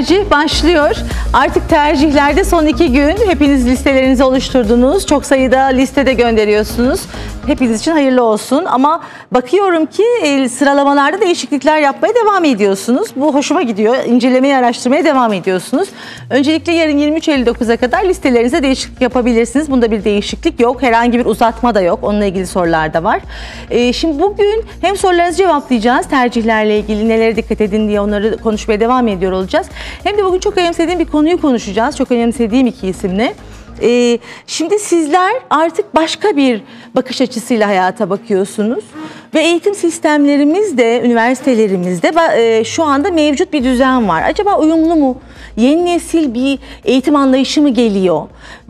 Tercih başlıyor. Artık tercihlerde son iki gün hepiniz listelerinizi oluşturdunuz. Çok sayıda listede gönderiyorsunuz. Hepiniz için hayırlı olsun. Ama bakıyorum ki e, sıralamalarda değişiklikler yapmaya devam ediyorsunuz. Bu hoşuma gidiyor. İncelemeye, araştırmaya devam ediyorsunuz. Öncelikle yarın 23.59'a kadar listelerinize değişiklik yapabilirsiniz. Bunda bir değişiklik yok. Herhangi bir uzatma da yok. Onunla ilgili sorular da var. E, şimdi bugün hem sorularınızı cevaplayacağız. Tercihlerle ilgili nelere dikkat edin diye onları konuşmaya devam ediyor olacağız. Hem de bugün çok önemsediğim bir konuyu konuşacağız. Çok önemsediğim iki isimle. Ee, şimdi sizler artık başka bir bakış açısıyla hayata bakıyorsunuz ve eğitim sistemlerimizde, üniversitelerimizde e, şu anda mevcut bir düzen var. Acaba uyumlu mu? Yeni nesil bir eğitim anlayışı mı geliyor?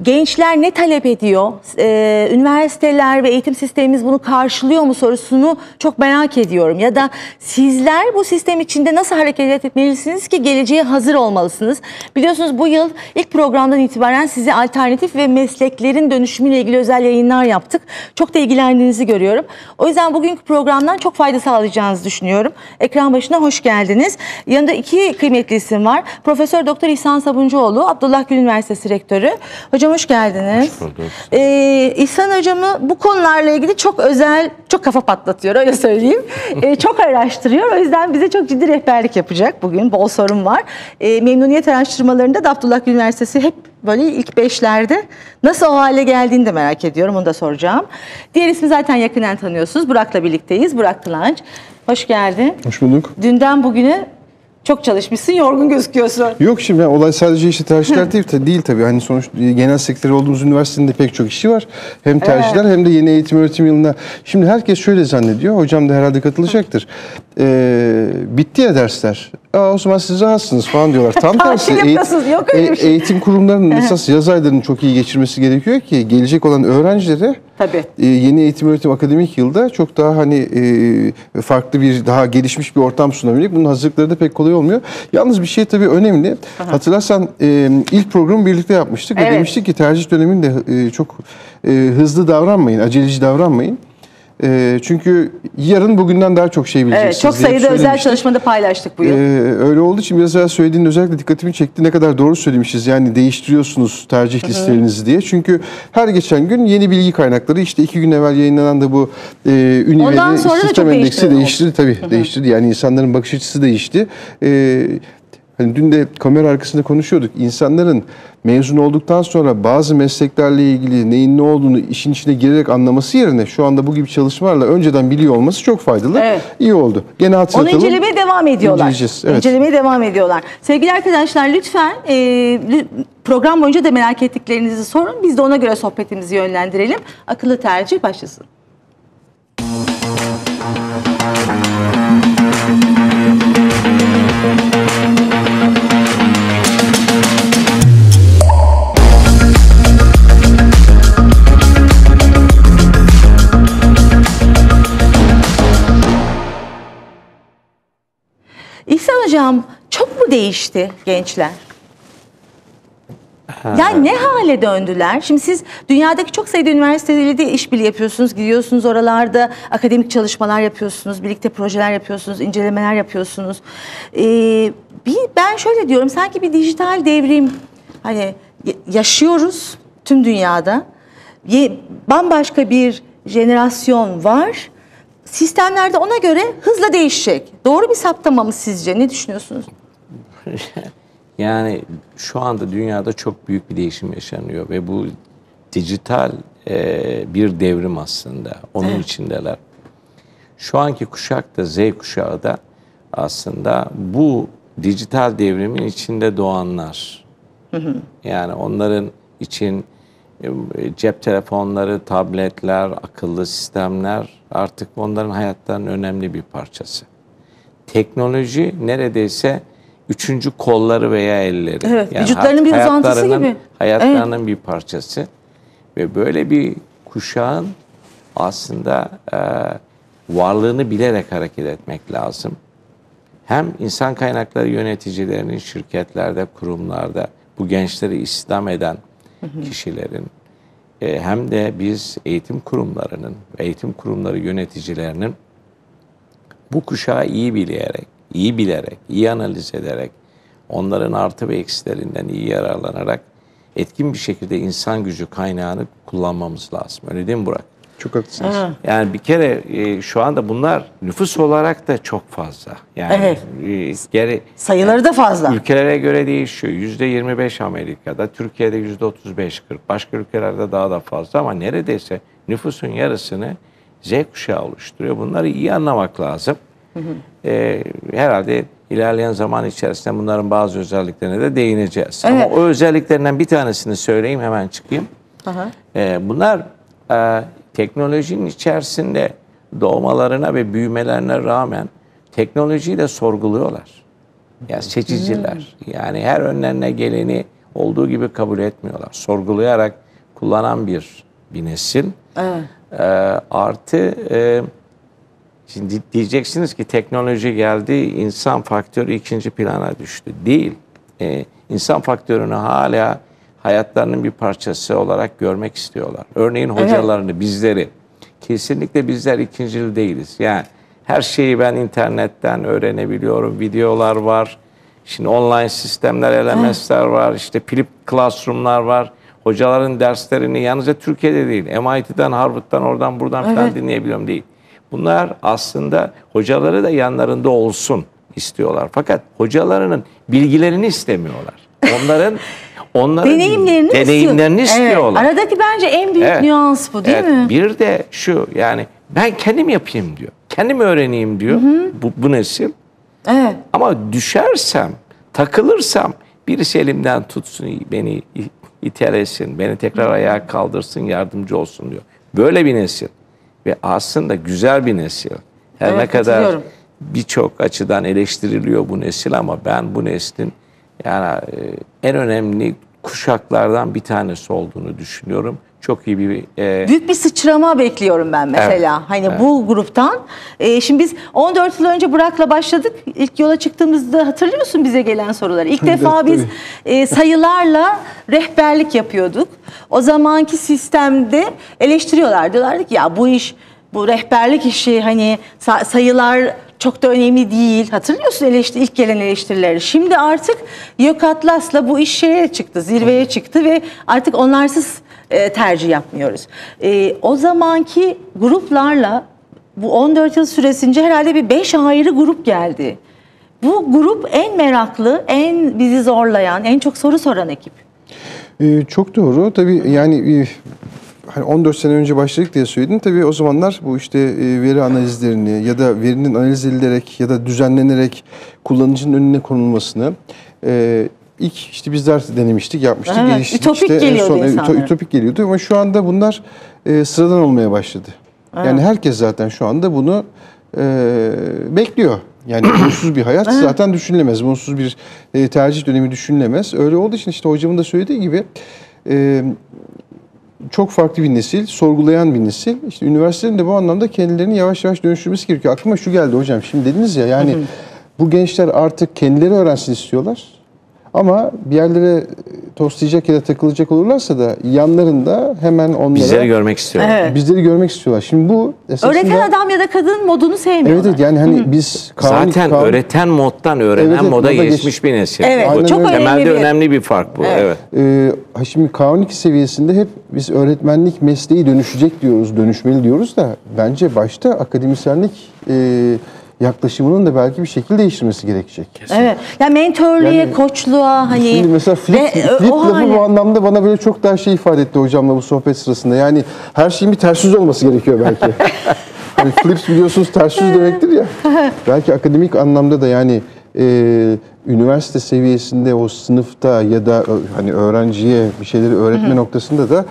Gençler ne talep ediyor? Ee, üniversiteler ve eğitim sistemimiz bunu karşılıyor mu sorusunu çok merak ediyorum. Ya da sizler bu sistem içinde nasıl hareket etmelisiniz ki geleceğe hazır olmalısınız? Biliyorsunuz bu yıl ilk programdan itibaren size alternatif ve mesleklerin dönüşümüyle ilgili özel yayınlar yaptık. Çok da ilgilendiğinizi görüyorum. O yüzden bugünkü programdan çok fayda sağlayacağınızı düşünüyorum. Ekran başına hoş geldiniz. Yanında iki kıymetli isim var. Profesör Doktor İhsan Sabuncuoğlu, Abdullah Gül Üniversitesi Rektörü. Hocam hoş geldiniz. Hoş bulduk. Ee, İhsan hocamı bu konularla ilgili çok özel, çok kafa patlatıyor öyle söyleyeyim. Ee, çok araştırıyor. O yüzden bize çok ciddi rehberlik yapacak bugün. Bol sorun var. Ee, memnuniyet araştırmalarında da Abdullah Gül Üniversitesi hep böyle ilk beşlerde nasıl o hale geldiğini de merak ediyorum. Onu da soracağım. Diğer ismi zaten yakından tanıyorsunuz. Burak'la birlikteyiz. Burak Kılanç. Hoş geldin. Hoş bulduk. Dünden bugüne çok çalışmışsın, yorgun gözüküyorsun. Yok şimdi yani olay sadece işte tercihler değil, değil tabii. Hani sonuç genel sekreteri olduğumuz üniversitenin de pek çok işi var. Hem tercihler hem de yeni eğitim öğretim yılında. Şimdi herkes şöyle zannediyor. Hocam da herhalde katılacaktır. Ee, bitti ya dersler. Aa, o zaman siz rahatsınız falan diyorlar. Tam tersi. Yapıyorsunuz, yok öyle bir şey. Eğitim kurumlarının esas yaz aylarını çok iyi geçirmesi gerekiyor ki gelecek olan öğrencilere Tabii. e, yeni eğitim öğretim akademik yılda çok daha hani e, farklı bir daha gelişmiş bir ortam sunabilecek. Bunun hazırlıkları da pek kolay olmuyor. Yalnız bir şey tabii önemli. Hatırlarsan e, ilk programı birlikte yapmıştık Evet. ve demiştik ki tercih döneminde e, çok e, hızlı davranmayın, aceleci davranmayın. E, çünkü yarın bugünden daha çok şey bileceksiniz. Evet, çok sayıda özel çalışmada paylaştık bu yıl. Ee, öyle olduğu için biraz evvel söylediğin özellikle dikkatimi çekti. Ne kadar doğru söylemişiz. Yani değiştiriyorsunuz tercih listelerinizi diye. Çünkü her geçen gün yeni bilgi kaynakları işte iki gün evvel yayınlanan da bu e, Ondan Üniveri sonra da sistem çok endeksi değişti. değiştirdi tabii. Değiştirdi. Yani insanların bakış açısı değişti. Ee, Hani dün de kamera arkasında konuşuyorduk. İnsanların mezun olduktan sonra bazı mesleklerle ilgili neyin ne olduğunu işin içine girerek anlaması yerine şu anda bu gibi çalışmalarla önceden biliyor olması çok faydalı. Evet. İyi oldu. Gene Onu hatırlatalım. incelemeye devam ediyorlar. İnceleyeceğiz, evet. İncelemeye devam ediyorlar. Sevgili arkadaşlar lütfen e, program boyunca da merak ettiklerinizi sorun. Biz de ona göre sohbetimizi yönlendirelim. Akıllı tercih başlasın. Hocam çok mu değişti gençler? Yani ne hale döndüler? Şimdi siz dünyadaki çok sayıda üniversiteyle de işbirliği yapıyorsunuz, gidiyorsunuz oralarda akademik çalışmalar yapıyorsunuz, birlikte projeler yapıyorsunuz, incelemeler yapıyorsunuz. Ee, bir, ben şöyle diyorum, sanki bir dijital devrim hani yaşıyoruz tüm dünyada. Bambaşka bir jenerasyon var. Sistemlerde ona göre hızla değişecek. Doğru bir saptama mı sizce? Ne düşünüyorsunuz? Yani şu anda dünyada çok büyük bir değişim yaşanıyor ve bu dijital e, bir devrim aslında. Onun içindeler. Şu anki kuşak da Z kuşağı da aslında bu dijital devrimin içinde doğanlar. Yani onların için cep telefonları, tabletler, akıllı sistemler artık onların hayatlarının önemli bir parçası. Teknoloji neredeyse üçüncü kolları veya elleri. Evet, vücutlarının bir uzantısı gibi. Hayatlarının bir parçası. Ve böyle bir kuşağın aslında e, varlığını bilerek hareket etmek lazım. Hem insan kaynakları yöneticilerinin şirketlerde, kurumlarda bu gençleri istihdam eden kişilerin e, hem de biz eğitim kurumlarının, eğitim kurumları yöneticilerinin bu kuşağı iyi bilerek, iyi bilerek, iyi analiz ederek onların artı ve eksilerinden iyi yararlanarak etkin bir şekilde insan gücü kaynağını kullanmamız lazım. Öyle değil mi Burak? Çok haklısınız. Yani bir kere e, şu anda bunlar nüfus olarak da çok fazla. Yani Evet. e, geri Sayıları da fazla. ülkelere göre değişiyor. Yüzde 25 Amerika'da, Türkiye'de yüzde 35-40, başka ülkelerde daha da fazla ama neredeyse nüfusun yarısını Z kuşağı oluşturuyor. Bunları iyi anlamak lazım. E, herhalde ilerleyen zaman içerisinde bunların bazı özelliklerine de değineceğiz. Evet. Ama o özelliklerinden bir tanesini söyleyeyim hemen çıkayım. E, bunlar e, teknolojinin içerisinde doğmalarına ve büyümelerine rağmen teknolojiyi de sorguluyorlar. Ya seçiciler. Yani her önlerine geleni olduğu gibi kabul etmiyorlar. Sorgulayarak kullanan bir bir nesil. E, artı e, şimdi diyeceksiniz ki teknoloji geldi, insan faktörü ikinci plana düştü. Değil. E, insan faktörünü hala hayatlarının bir parçası olarak görmek istiyorlar. Örneğin hocalarını, bizleri. Kesinlikle bizler ikincil değiliz. Yani her şeyi ben internetten öğrenebiliyorum. Videolar var. Şimdi online sistemler, LMS'ler var. işte flip classroom'lar var. Hocaların derslerini yalnızca Türkiye'de değil, MIT'den, Harvard'dan, oradan buradan falan Evet. dinleyebiliyorum değil. Bunlar aslında hocaları da yanlarında olsun istiyorlar. Fakat hocalarının bilgilerini istemiyorlar. Onların onların Deneyimlerini, deneyimlerini istiyor. istiyorlar. Evet, aradaki bence en büyük Evet. nüans bu değil Evet, mi? Bir de şu yani ben kendim yapayım diyor. Kendim öğreneyim diyor bu, bu nesil. Evet. Ama düşersem, takılırsam birisi elimden tutsun, beni itelesin, beni tekrar ayağa kaldırsın, yardımcı olsun diyor. Böyle bir nesil. Ve aslında güzel bir nesil. Her Evet, ne kadar birçok açıdan eleştiriliyor bu nesil ama ben bu neslin yani e, en önemli kuşaklardan bir tanesi olduğunu düşünüyorum. Çok iyi bir e, Büyük bir sıçrama bekliyorum ben mesela. Evet, Hani bu gruptan. Ee, şimdi biz 14 yıl önce Burak'la başladık. İlk yola çıktığımızda hatırlıyorsun bize gelen soruları. İlk Evet, defa biz e, sayılarla rehberlik yapıyorduk. O zamanki sistemde eleştiriyorlar. Diyorlardı ki ya bu iş, bu rehberlik işi hani sa- sayılar çok da önemli değil. Hatırlıyorsun eleştiri, ilk gelen eleştirileri. Şimdi artık Yok Atlas'la bu iş şeye çıktı, zirveye çıktı ve artık onlarsız e, tercih yapmıyoruz. E, o zamanki gruplarla bu 14 yıl süresince herhalde bir 5 ayrı grup geldi. Bu grup en meraklı, en bizi zorlayan, en çok soru soran ekip. Ee, çok doğru. Tabii yani e, hani 14 sene önce başladık diye söyledin. Tabii o zamanlar bu işte e, veri analizlerini ya da verinin analiz edilerek ya da düzenlenerek kullanıcının önüne konulmasını e, ilk işte bizler denemiştik, yapmıştık, Evet, geliştirdik. ütopik İşte en geliyordu son, e, insanlara. ütopik geliyordu ama şu anda bunlar sıradan olmaya başladı. Yani herkes zaten şu anda bunu bekliyor. Yani bunsuz bir hayat zaten düşünülemez. Bunsuz bir tercih dönemi düşünülemez. Öyle olduğu için işte hocamın da söylediği gibi e, çok farklı bir nesil, sorgulayan bir nesil. İşte üniversitelerin de bu anlamda kendilerini yavaş yavaş dönüştürmesi gerekiyor. Aklıma şu geldi hocam. Şimdi dediniz ya yani bu gençler artık kendileri öğrensin istiyorlar. Ama bir yerlere toslayacak ya da takılacak olurlarsa da yanlarında hemen onlara bizleri görmek istiyorum. Evet. bizleri görmek istiyorlar. Şimdi bu esasında... Öğreten adam ya da kadın modunu sevmiyorlar. Evet, evet yani hani biz kanun- Zaten kanun- öğreten moddan öğrenen Evet, evet, moda moda geçmiş geç- bir nesil. Evet, Bu çok önemli Temelde bir- önemli bir fark bu. Evet. Ee, ha şimdi K12 seviyesinde hep biz öğretmenlik mesleği dönüşecek diyoruz, dönüşmeli diyoruz da bence başta akademisyenlik e, yaklaşımının da belki bir şekil değiştirmesi gerekecek. Evet. Ya mentörlüğe, Yani- koçluğa hani Şimdi mesela flip, ve, e, flip o lafı hale- bu anlamda bana böyle çok daha şey ifade etti hocamla bu sohbet sırasında. Yani her şeyin bir ters yüz olması gerekiyor belki. hani flips biliyorsunuz ters yüz demektir ya. belki akademik anlamda da yani e, üniversite seviyesinde o sınıfta ya da hani öğrenciye bir şeyleri öğretme noktasında da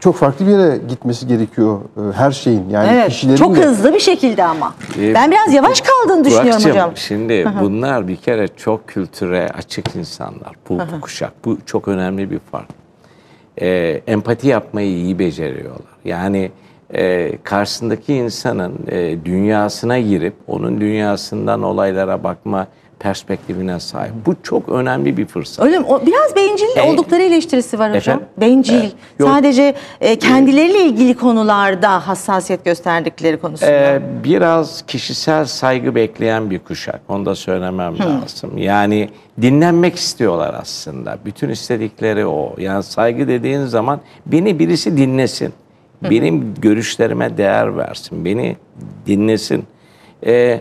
çok farklı bir yere gitmesi gerekiyor e, her şeyin. Yani Evet. kişilerin Çok de hızlı bir şekilde ama. Ee, ben biraz yavaş kaldığını düşünüyorum Burak'cığım, hocam. Şimdi bunlar bir kere çok kültüre açık insanlar. Bu, bu kuşak. Bu çok önemli bir fark. Ee, empati yapmayı iyi beceriyorlar. Yani e, karşısındaki insanın e, dünyasına girip onun dünyasından olaylara bakma perspektifine sahip. Bu çok önemli bir fırsat. Öyle mi? O, biraz bencil E, oldukları eleştirisi var hocam. efendim? Bencil. Evet. Yok. Sadece e, kendileriyle ilgili konularda hassasiyet gösterdikleri konusunda. Ee, biraz kişisel saygı bekleyen bir kuşak. Onu da söylemem lazım. Yani dinlenmek istiyorlar aslında. Bütün istedikleri o. Yani saygı dediğin zaman beni birisi dinlesin. Benim görüşlerime değer versin. Beni dinlesin. Ee,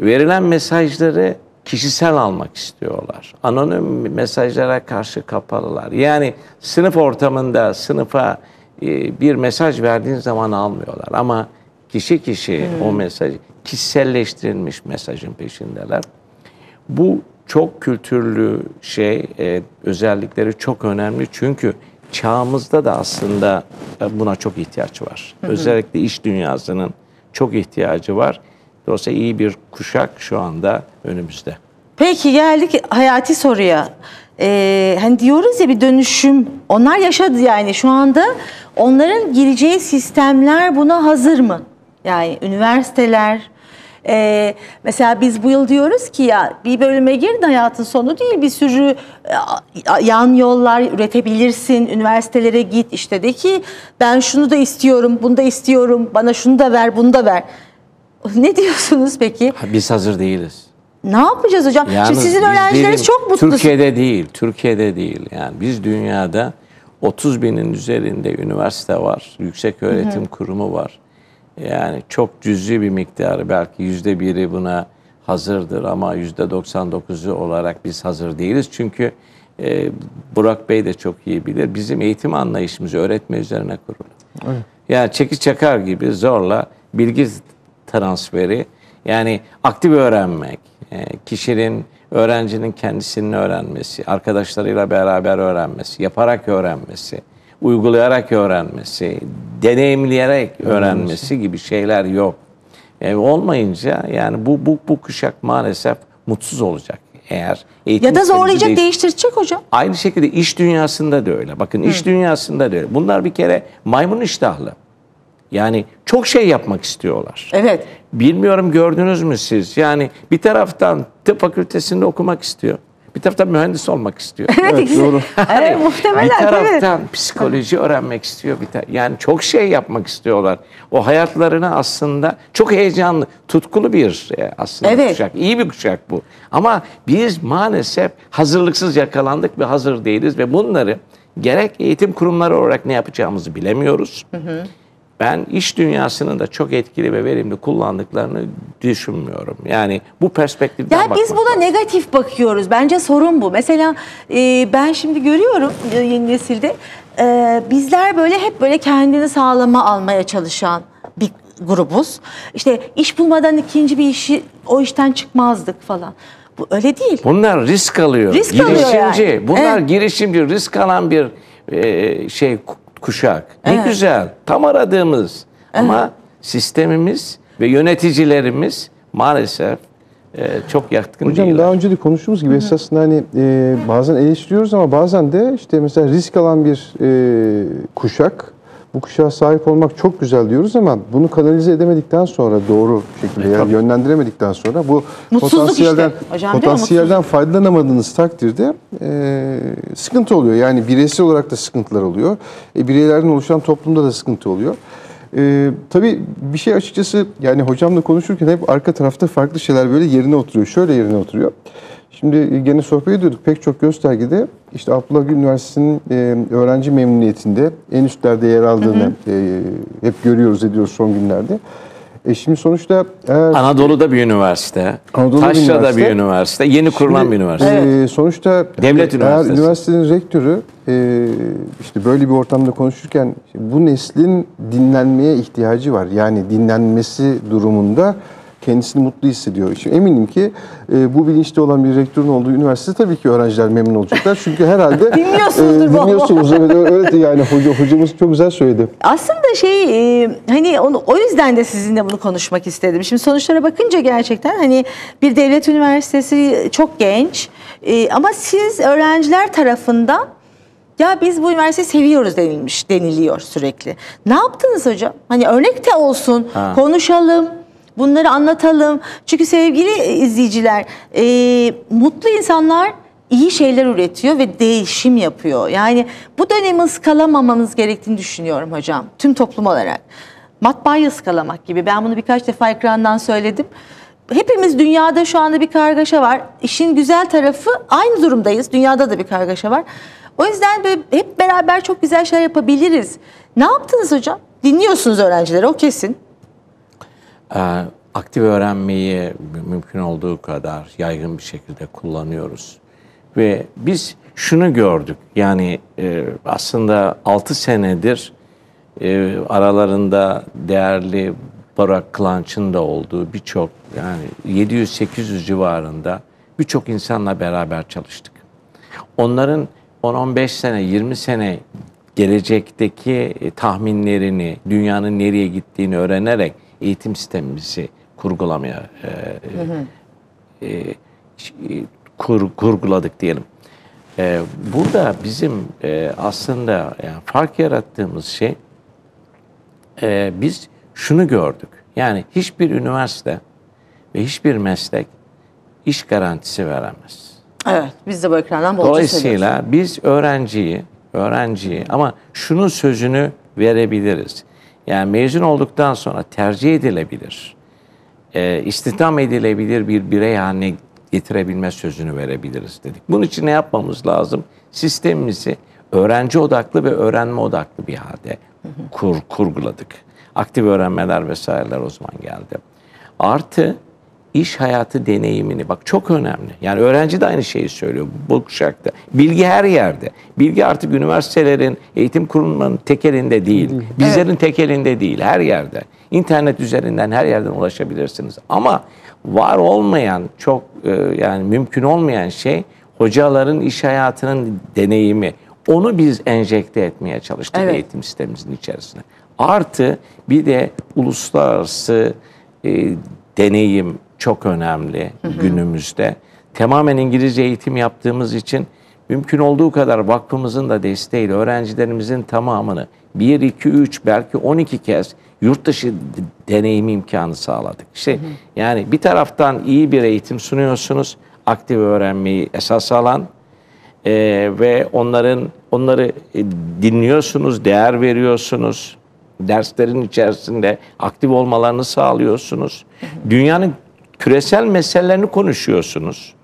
verilen mesajları kişisel almak istiyorlar. Anonim mesajlara karşı kapalılar. Yani sınıf ortamında sınıfa e, bir mesaj verdiğin zaman almıyorlar. Ama kişi kişi o mesajı kişiselleştirilmiş mesajın peşindeler. Bu çok kültürlü şey, e, özellikleri çok önemli çünkü çağımızda da aslında e, buna çok ihtiyaç var. Özellikle iş dünyasının çok ihtiyacı var. Dolayısıyla iyi bir kuşak şu anda önümüzde. Peki geldik hayati soruya. Ee, hani diyoruz ya bir dönüşüm. Onlar yaşadı yani şu anda onların gireceği sistemler buna hazır mı? Yani üniversiteler. ee, mesela biz bu yıl diyoruz ki ya bir bölüme girdin hayatın sonu değil bir sürü e, yan yollar üretebilirsin. Üniversitelere git işte de ki ben şunu da istiyorum, bunu da istiyorum. Bana şunu da ver, bunu da ver. Ne diyorsunuz peki? Biz hazır değiliz. Ne yapacağız hocam? Şimdi Yalnız sizin biz öğrencileriniz değilim, çok mutlu. Türkiye'de değil, Türkiye'de değil. Yani biz dünyada 30 binin üzerinde üniversite var, yüksek öğretim kurumu var. Yani çok cüzi bir miktarı, belki yüzde biri buna hazırdır ama yüzde 99'u olarak biz hazır değiliz. Çünkü e, Burak Bey de çok iyi bilir. Bizim eğitim anlayışımız öğretme üzerine kurulu. Yani çekiç çakar gibi zorla bilgi transferi yani aktif öğrenmek, e, kişinin, öğrencinin kendisini öğrenmesi, arkadaşlarıyla beraber öğrenmesi, yaparak öğrenmesi, uygulayarak öğrenmesi, deneyimleyerek öğrenmesi gibi şeyler yok. E, olmayınca yani bu, bu, bu kuşak maalesef mutsuz olacak eğer eğitim Ya da zorlayacak, değiş- değiştirecek hocam. Aynı şekilde iş dünyasında da öyle. Bakın iş dünyasında da öyle. Bunlar bir kere maymun iştahlı. Yani çok şey yapmak istiyorlar. Evet. Bilmiyorum gördünüz mü siz? Yani bir taraftan tıp fakültesinde okumak istiyor. Bir taraftan mühendis olmak istiyor. Evet, ikisi- doğru. Evet, muhtemelen. bir taraftan psikoloji öğrenmek istiyor. Bir ta- yani çok şey yapmak istiyorlar. O hayatlarını aslında çok heyecanlı, tutkulu bir e, aslında Evet. kuşak. İyi bir kuşak bu. Ama biz maalesef hazırlıksız yakalandık ve hazır değiliz ve bunları gerek eğitim kurumları olarak ne yapacağımızı bilemiyoruz. Ben iş dünyasının da çok etkili ve verimli kullandıklarını düşünmüyorum. Yani bu perspektiften Ya biz buna lazım. negatif bakıyoruz. Bence sorun bu. Mesela e, ben şimdi görüyorum e, yeni nesilde e, bizler böyle hep böyle kendini sağlama almaya çalışan bir grubuz. İşte iş bulmadan ikinci bir işi o işten çıkmazdık falan. Bu öyle değil. Bunlar risk alıyor. Risk alıyor girişimci. yani. Bunlar Evet. girişimci, risk alan bir e, şey kuşak. Ne Evet. güzel. Tam aradığımız. Ama sistemimiz ve yöneticilerimiz maalesef e, çok yatkın Hocam değiller. daha önce de konuştuğumuz gibi esasında hani e, bazen eleştiriyoruz ama bazen de işte mesela risk alan bir e, kuşak bu kuşağa sahip olmak çok güzel diyoruz ama bunu kanalize edemedikten sonra doğru şekilde yani yönlendiremedikten sonra bu Mutsuzluk potansiyelden işte. Hocam potansiyelden faydalanamadığınız takdirde e, sıkıntı oluyor. Yani bireysel olarak da sıkıntılar oluyor. E, bireylerden oluşan toplumda da sıkıntı oluyor. Ee, tabii bir şey açıkçası yani hocamla konuşurken hep arka tarafta farklı şeyler böyle yerine oturuyor. Şöyle yerine oturuyor. Şimdi gene sohbet ediyorduk pek çok göstergede işte Abdullah Gül Üniversitesi'nin e, öğrenci memnuniyetinde en üstlerde yer aldığını e, hep görüyoruz ediyoruz son günlerde. E şimdi sonuçta eğer Anadolu'da bir üniversite, Anadolu'da bir Taşra'da üniversite. bir üniversite, yeni kurulan bir üniversite. e, sonuçta Devlet eğer üniversitesi. üniversitenin rektörü e, işte böyle bir ortamda konuşurken bu neslin dinlenmeye ihtiyacı var. Yani dinlenmesi durumunda kendisini mutlu hissediyor. Şimdi eminim ki e, bu bilinçte olan bir rektörün olduğu üniversite tabii ki öğrenciler memnun olacaklar. Çünkü herhalde e, Dinliyorsunuzdur bol. dinliyorsunuz. Evet, öyle yani hoca, hocamız çok güzel söyledi. Aslında şey e, hani onu, o yüzden de sizinle bunu konuşmak istedim. Şimdi sonuçlara bakınca gerçekten hani bir devlet üniversitesi çok genç e, ama siz öğrenciler tarafından ya biz bu üniversiteyi seviyoruz denilmiş deniliyor sürekli. Ne yaptınız hocam? Hani örnek de olsun Ha. konuşalım. Bunları anlatalım. Çünkü sevgili izleyiciler, e, mutlu insanlar iyi şeyler üretiyor ve değişim yapıyor. Yani bu dönemi ıskalamamamız gerektiğini düşünüyorum hocam. Tüm toplum olarak. Matbaayı ıskalamak gibi. Ben bunu birkaç defa ekrandan söyledim. Hepimiz dünyada şu anda bir kargaşa var. İşin güzel tarafı aynı durumdayız. Dünyada da bir kargaşa var. O yüzden böyle hep beraber çok güzel şeyler yapabiliriz. Ne yaptınız hocam? Dinliyorsunuz öğrencileri o kesin. Ee, aktif öğrenmeyi mü- mümkün olduğu kadar yaygın bir şekilde kullanıyoruz. Ve biz şunu gördük. Yani e, aslında 6 senedir e, aralarında değerli Barak Kılanç'ın da olduğu birçok yani 700-800 civarında birçok insanla beraber çalıştık. Onların 10-15 sene, 20 sene gelecekteki e, tahminlerini, dünyanın nereye gittiğini öğrenerek eğitim sistemimizi kurgulamaya e, e, ş- e, kur, kurguladık diyelim. E, burada bizim e, aslında yani fark yarattığımız şey e, biz şunu gördük. Yani hiçbir üniversite ve hiçbir meslek iş garantisi veremez. Evet, biz de bu ekrandan bolca. Dolayısıyla biz öğrenciyi, öğrenciyi ama şunun sözünü verebiliriz. Yani mezun olduktan sonra tercih edilebilir, e, istihdam edilebilir bir birey haline getirebilme sözünü verebiliriz dedik. Bunun için ne yapmamız lazım? Sistemimizi öğrenci odaklı ve öğrenme odaklı bir halde kur, kurguladık. Aktif öğrenmeler vesaireler o zaman geldi. Artı iş hayatı deneyimini bak çok önemli. Yani öğrenci de aynı şeyi söylüyor bu kuşakta. Bilgi her yerde. Bilgi artık üniversitelerin, eğitim kurumlarının tek elinde değil. Bizlerin tek elinde değil. Her yerde. İnternet üzerinden her yerden ulaşabilirsiniz. Ama var olmayan çok e, yani mümkün olmayan şey hocaların iş hayatının deneyimi. Onu biz enjekte etmeye çalıştık Evet. eğitim sistemimizin içerisine. Artı bir de uluslararası e, deneyim çok önemli günümüzde. Tamamen İngilizce eğitim yaptığımız için mümkün olduğu kadar vakfımızın da desteğiyle öğrencilerimizin tamamını 1, 2, 3 belki 12 kez yurt dışı deneyimi imkanı sağladık. İşte yani bir taraftan iyi bir eğitim sunuyorsunuz, aktif öğrenmeyi esas alan e, ve onların onları e, dinliyorsunuz, değer veriyorsunuz. Derslerin içerisinde aktif olmalarını sağlıyorsunuz. Dünyanın küresel meselelerini konuşuyorsunuz.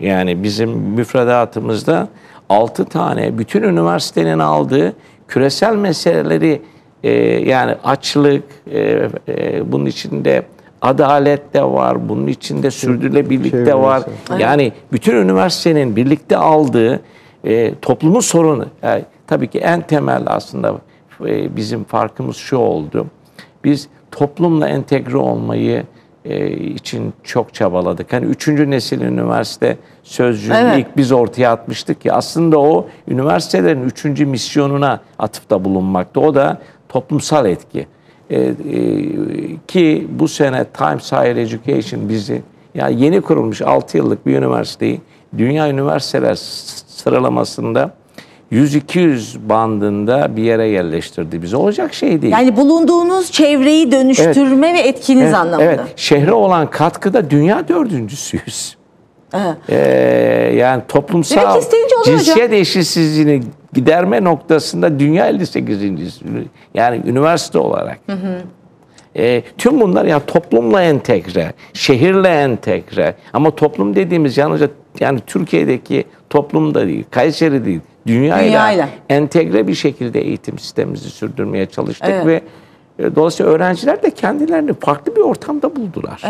Yani bizim müfredatımızda 6 tane bütün üniversitenin aldığı küresel meseleleri e, yani açlık, e, e, bunun içinde adalet de var, bunun içinde sürdürülebilirlik de Çevre var. mesela. Yani bütün üniversitenin birlikte aldığı e, toplumun sorunu. Yani tabii ki en temel aslında e, bizim farkımız şu oldu. Biz toplumla entegre olmayı e, için çok çabaladık. Hani üçüncü nesil üniversite sözcüğünü Evet. ilk biz ortaya atmıştık ki aslında o üniversitelerin üçüncü misyonuna atıfta bulunmakta. O da toplumsal etki. E, e, ki bu sene Times Higher Education bizi ya yeni kurulmuş 6 yıllık bir üniversiteyi dünya üniversiteler sıralamasında 100-200 bandında bir yere yerleştirdi bizi. Olacak şey değil. Yani bulunduğunuz çevreyi dönüştürme ve etkiniz Evet, anlamında. Evet, şehre olan katkıda dünya dördüncüsüyüz. Evet. Ee, yani toplumsal cinsiyet eşitsizliğini giderme noktasında dünya 58. Yani üniversite olarak. Ee, tüm bunlar ya toplumla entegre, şehirle entegre. Ama toplum dediğimiz yalnızca yani Türkiye'deki toplum da değil, Kayseri değil, dünyayla, Dünyayla. entegre bir şekilde eğitim sistemimizi sürdürmeye çalıştık Evet. ve e, dolayısıyla öğrenciler de kendilerini farklı bir ortamda buldular.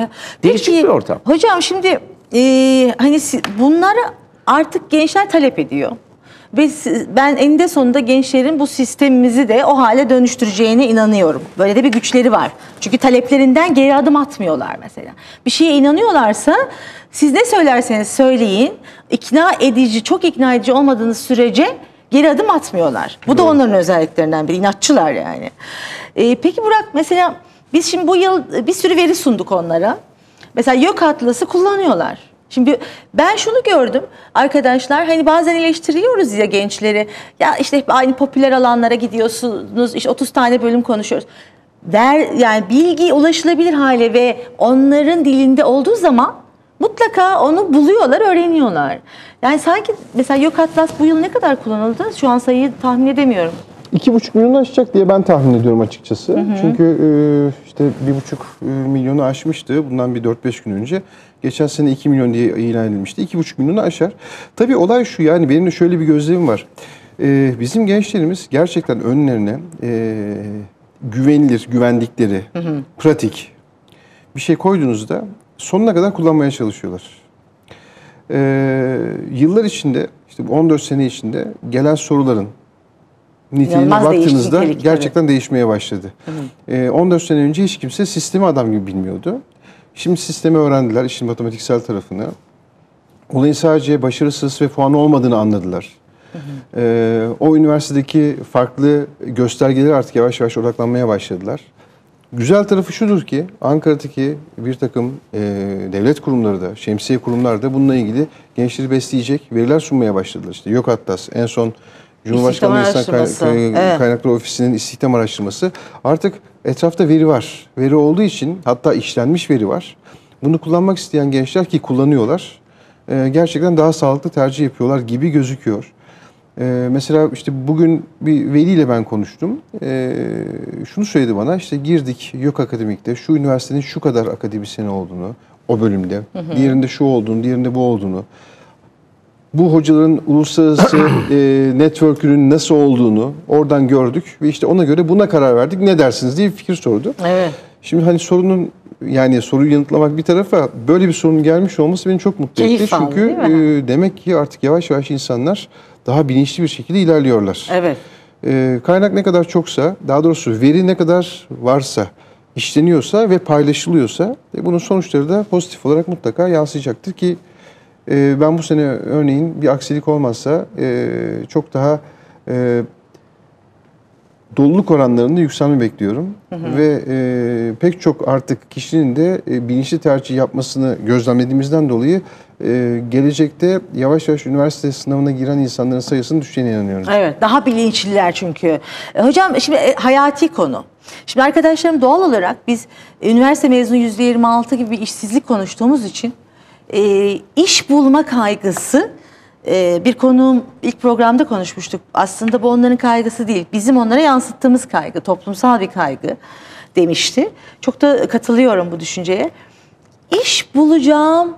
Değişik Peki, bir ortam. Hocam şimdi e, hani bunları artık gençler talep ediyor. Ve ben eninde sonunda gençlerin bu sistemimizi de o hale dönüştüreceğine inanıyorum. Böyle de bir güçleri var. Çünkü taleplerinden geri adım atmıyorlar mesela. Bir şeye inanıyorlarsa siz ne söylerseniz söyleyin ikna edici, çok ikna edici olmadığınız sürece geri adım atmıyorlar. Bu da onların özelliklerinden biri. İnatçılar yani. E, peki Burak mesela biz şimdi bu yıl bir sürü veri sunduk onlara. Mesela YÖK Atlas'ı kullanıyorlar. Şimdi ben şunu gördüm arkadaşlar hani bazen eleştiriyoruz ya gençleri. Ya işte aynı popüler alanlara gidiyorsunuz işte 30 tane bölüm konuşuyoruz. der yani bilgi ulaşılabilir hale ve onların dilinde olduğu zaman mutlaka onu buluyorlar, öğreniyorlar. Yani sanki mesela Yok Atlas bu yıl ne kadar kullanıldı? Şu an sayıyı tahmin edemiyorum. 2,5 milyonu aşacak diye ben tahmin ediyorum açıkçası. Çünkü e, işte 1,5 e, milyonu aşmıştı bundan bir 4-5 gün önce. Geçen sene 2 milyon diye ilan edilmişti. 2,5 milyonu aşar. Tabii olay şu yani benim de şöyle bir gözlemim var. E, bizim gençlerimiz gerçekten önlerine e, güvenilir, güvendikleri, pratik bir şey koyduğunuzda sonuna kadar kullanmaya çalışıyorlar. Yıllar içinde, işte bu 14 sene içinde gelen soruların niteliğine İnanılmaz değişti baktığınızda nitelik, gerçekten değişmeye başladı. Ee, 14 sene önce hiç kimse sistemi adam gibi bilmiyordu. Şimdi sistemi öğrendiler, işin matematiksel tarafını. Olayın sadece başarısız ve puanı olmadığını anladılar. Ee, o üniversitedeki farklı göstergeleri artık yavaş yavaş odaklanmaya başladılar. Güzel tarafı şudur ki Ankara'daki bir takım e, devlet kurumları da, şemsiye kurumlar da bununla ilgili gençleri besleyecek veriler sunmaya başladılar. İşte Yok Atlas, en son Cumhurbaşkanlığı İnsan Kay- evet. Kaynakları Ofisi'nin istihdam araştırması. Artık etrafta veri var. Veri olduğu için hatta işlenmiş veri var. Bunu kullanmak isteyen gençler ki kullanıyorlar. e, gerçekten daha sağlıklı tercih yapıyorlar gibi gözüküyor. Ee, mesela işte bugün bir veliyle ben konuştum. Ee, şunu söyledi bana işte girdik Yok Akademik'te şu üniversitenin şu kadar akademisyeni olduğunu o bölümde. Diğerinde şu olduğunu, diğerinde bu olduğunu. Bu hocaların uluslararası e, network'ünün nasıl olduğunu oradan gördük ve işte ona göre buna karar verdik. Ne dersiniz diye bir fikir sordu. Evet. Şimdi hani sorunun yani soruyu yanıtlamak bir tarafa böyle bir sorunun gelmiş olması beni çok mutlu Keyif etti. aldı, Çünkü e, demek ki artık yavaş yavaş insanlar daha bilinçli bir şekilde ilerliyorlar. Evet. E, kaynak ne kadar çoksa, daha doğrusu veri ne kadar varsa, işleniyorsa ve paylaşılıyorsa e, bunun sonuçları da pozitif olarak mutlaka yansıyacaktır ki e, ben bu sene örneğin bir aksilik olmazsa e, çok daha e, doluluk oranlarında yükselme bekliyorum. Ve e, pek çok artık kişinin de e, bilinçli tercih yapmasını gözlemlediğimizden dolayı e, gelecekte yavaş yavaş üniversite sınavına giren insanların sayısının düşeceğine inanıyorum. Evet, daha bilinçliler çünkü. Hocam şimdi e, hayati konu. Şimdi arkadaşlarım doğal olarak biz üniversite mezunu %26 gibi bir işsizlik konuştuğumuz için e, iş bulma kaygısı e, bir konuğum ilk programda konuşmuştuk. Aslında bu onların kaygısı değil. Bizim onlara yansıttığımız kaygı, toplumsal bir kaygı demişti. Çok da katılıyorum bu düşünceye. İş bulacağım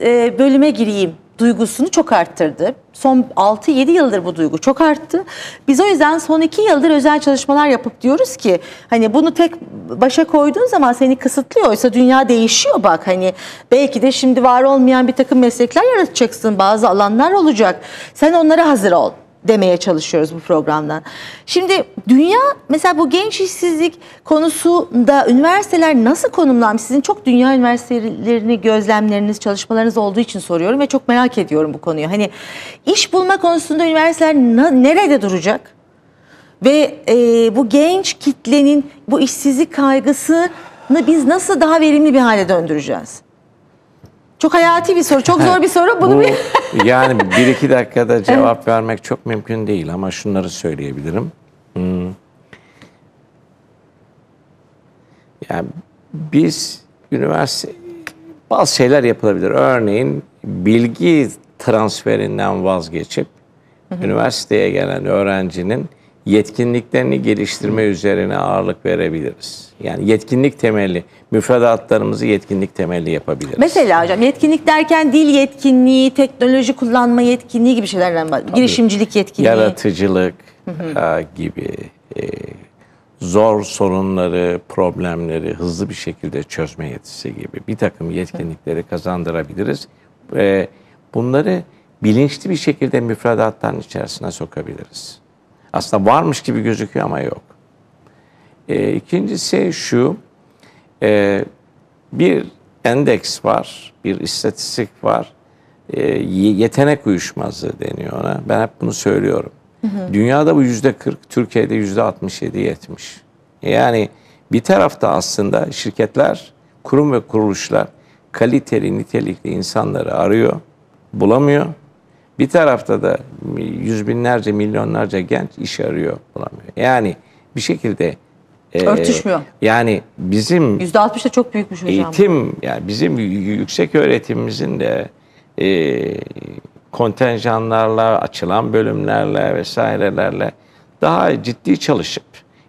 e, bölüme gireyim duygusunu çok arttırdı. Son 6-7 yıldır bu duygu çok arttı. Biz o yüzden son 2 yıldır özel çalışmalar yapıp diyoruz ki hani bunu tek başa koyduğun zaman seni kısıtlıyor. Oysa dünya değişiyor bak hani belki de şimdi var olmayan bir takım meslekler yaratacaksın. Bazı alanlar olacak. Sen onlara hazır ol demeye çalışıyoruz bu programdan. Şimdi dünya mesela bu genç işsizlik konusunda üniversiteler nasıl konumlanmış? Sizin çok dünya üniversitelerini gözlemleriniz, çalışmalarınız olduğu için soruyorum ve çok merak ediyorum bu konuyu. Hani iş bulma konusunda üniversiteler nerede duracak? Ve e, bu genç kitlenin bu işsizlik kaygısını biz nasıl daha verimli bir hale döndüreceğiz? Çok hayati bir soru, çok zor bir soru. Bunu Bu bir... yani bir iki dakikada cevap vermek çok mümkün değil ama şunları söyleyebilirim. Hmm. Yani biz üniversite bazı şeyler yapılabilir. Örneğin bilgi transferinden vazgeçip üniversiteye gelen öğrencinin yetkinliklerini geliştirme üzerine ağırlık verebiliriz. Yani yetkinlik temelli, müfredatlarımızı yetkinlik temelli yapabiliriz. Mesela hocam yetkinlik derken dil yetkinliği, teknoloji kullanma yetkinliği gibi şeylerden bahsediyoruz. Girişimcilik yetkinliği. yaratıcılık e, gibi e, zor sorunları, problemleri hızlı bir şekilde çözme yetisi gibi bir takım yetkinlikleri kazandırabiliriz. E, bunları bilinçli bir şekilde müfredatların içerisine sokabiliriz. Aslında varmış gibi gözüküyor ama yok. E, ikincisi şu, e, bir endeks var, bir istatistik var. E, ye- yetenek uyuşmazlığı deniyor ona. Ben hep bunu söylüyorum. Dünyada bu yüzde 40, Türkiye'de yüzde 67, 70. Yani bir tarafta aslında şirketler, kurum ve kuruluşlar kaliteli, nitelikli insanları arıyor, bulamıyor. Bir tarafta da yüz binlerce, milyonlarca genç iş arıyor, bulamıyor. Yani bir şekilde e, Örtüşmüyor. Yani bizim %60 da çok büyükmüş hocam. eğitim yani bizim yüksek öğretimimizin de e, kontenjanlarla, açılan bölümlerle vesairelerle daha ciddi çalışıp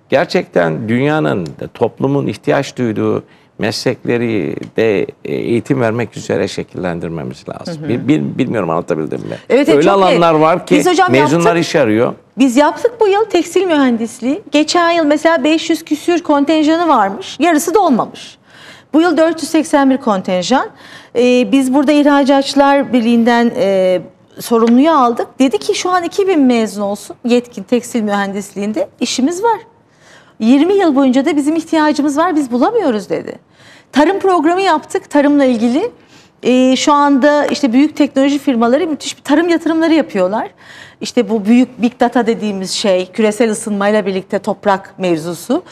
gerçekten dünyanın, toplumun ihtiyaç duyduğu meslekleri de e, eğitim vermek üzere şekillendirmemiz lazım. Bil- bil- bilmiyorum anlatabildim mi? Evet, Öyle alanlar net. var ki Biz hocam mezunlar yaptık. iş arıyor. Biz yaptık bu yıl tekstil mühendisliği. Geçen yıl mesela 500 küsür kontenjanı varmış. Yarısı da olmamış. Bu yıl 481 kontenjan. Ee, biz burada İhracatçılar Birliği'nden e, sorumluyu aldık. Dedi ki şu an 2000 mezun olsun yetkin tekstil mühendisliğinde işimiz var. 20 yıl boyunca da bizim ihtiyacımız var biz bulamıyoruz dedi. Tarım programı yaptık tarımla ilgili. Ee, şu anda işte büyük teknoloji firmaları müthiş bir tarım yatırımları yapıyorlar. İşte bu büyük big data dediğimiz şey küresel ısınmayla birlikte toprak mevzusu.